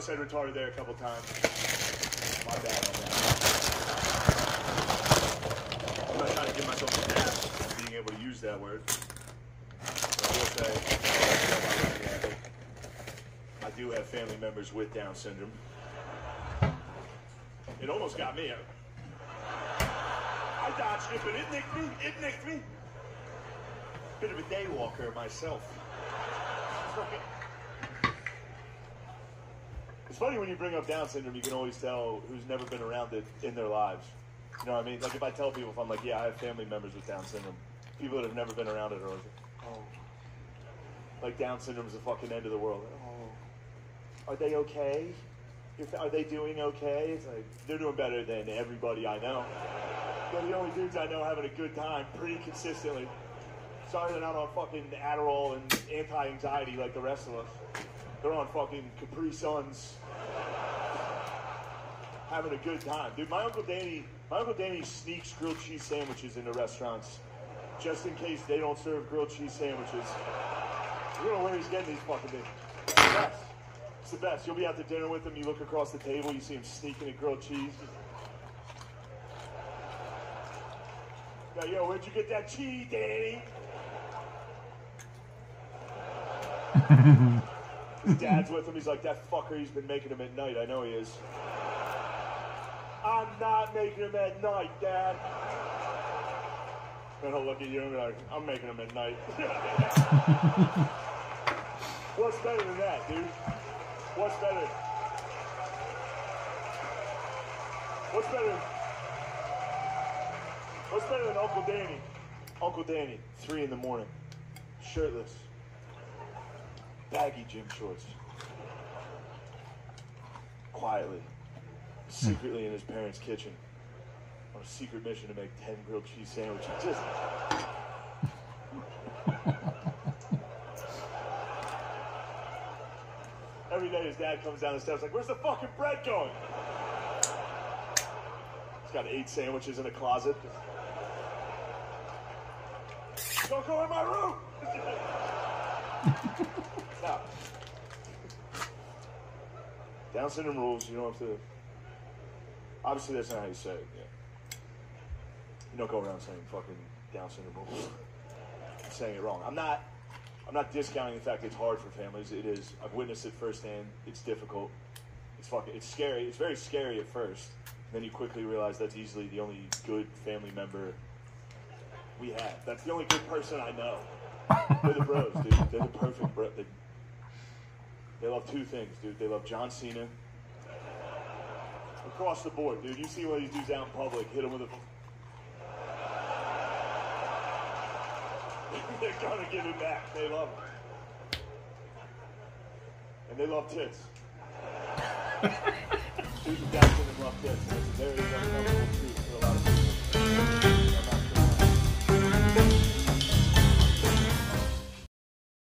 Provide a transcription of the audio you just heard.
I said retarded there a couple times. My bad on that. I'm not trying to give myself a pass for being able to use that word. But I will say, I do have family members with Down syndrome. It almost got me. I dodged it, but it nicked me. It nicked me. Bit of a day walker myself. It's funny when you bring up Down syndrome, you can always tell who's never been around it in their lives. You know what I mean? Like if I tell people, if I'm like, yeah, I have family members with Down syndrome, people that have never been around it are like, oh, like Down syndrome is the fucking end of the world. Oh, are they okay? Are they doing okay? It's like they're doing better than everybody I know. They're the only dudes I know having a good time pretty consistently. Sorry they're not on fucking Adderall and anti-anxiety like the rest of us. They're on fucking Capri Suns, having a good time. Dude, my uncle Danny, my uncle Danny sneaks grilled cheese sandwiches into restaurants, just in case they don't serve grilled cheese sandwiches. You don't know where he's getting these fucking things. It's the best. It's the best. You'll be out to dinner with him. You look across the table, you see him sneaking a grilled cheese. Yo, yo, where'd you get that cheese, Danny? Dad's with him. He's like, that fucker, he's been making them at night. I know he is. I'm not making them at night, Dad. And he'll look at you and be like, I'm making them at night. What's better than that, dude? What's better? What's better? What's better than Uncle Danny? Uncle Danny, three in the morning, shirtless, baggy gym shorts, quietly, secretly in his parents' kitchen, on a secret mission to make ten grilled cheese sandwiches. Just every day, his dad comes down the steps like, "Where's the fucking bread going?" He's got eight sandwiches in a closet. Don't go in my room. Now, Down syndrome rules. You don't have to. Obviously, that's not how you say it. Yeah. You don't go around saying fucking Down syndrome rules. I'm saying it wrong. I'm not. I'm not discounting the fact it's hard for families. It is. I've witnessed it firsthand. It's difficult. It's fucking. It's scary. It's very scary at first. Then you quickly realize that's easily the only good family member we have. That's the only good person I know. They're the bros, dude. They're the perfect bro. They love two things, dude. They love John Cena. Across the board, dude. You see one of these dudes out in public, hit him with a. They're gonna give it back. They love it. And they love tits. Down love tits. A very uncomfortable